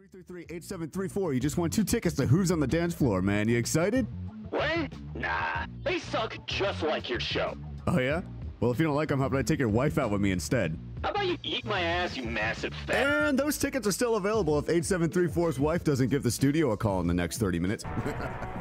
333-8734. You just won two tickets to Who's on the Dance Floor, man. You excited? What? Nah, they suck just like your show. Oh, yeah? Well, if you don't like them, how about I take your wife out with me instead? How about you eat my ass, you massive fat? And those tickets are still available if 8734's wife doesn't give the studio a call in the next 30 minutes.